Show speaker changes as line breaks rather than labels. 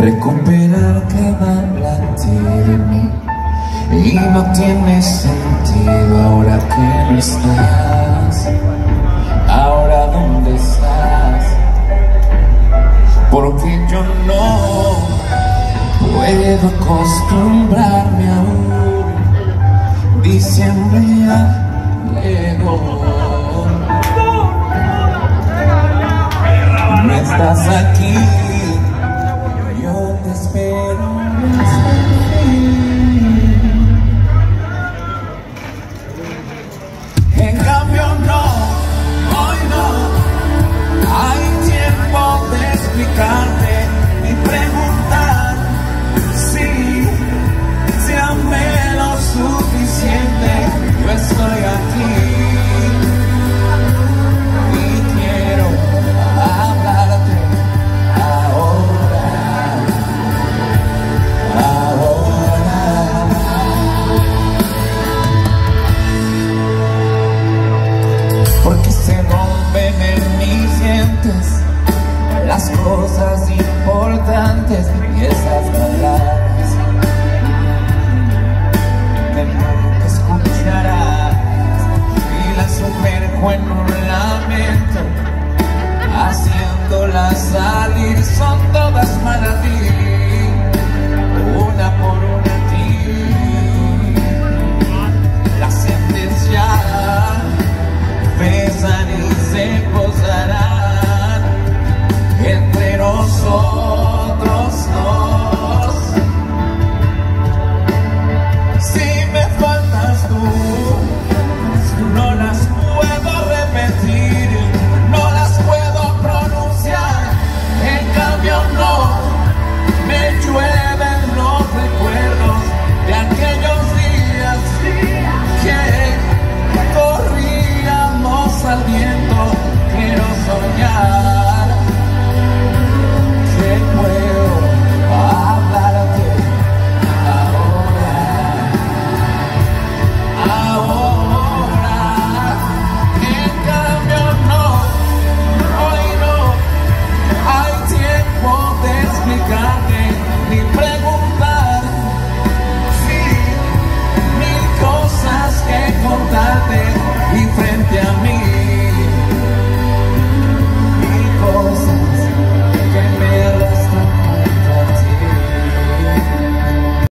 recuperar cada mí y no tiene sentido ahora que no estás. Ahora dónde estás porque yo no puedo acostumbrarme aún. Diciembre ya llegó no estás aquí En y esas palabras nunca escucharás y las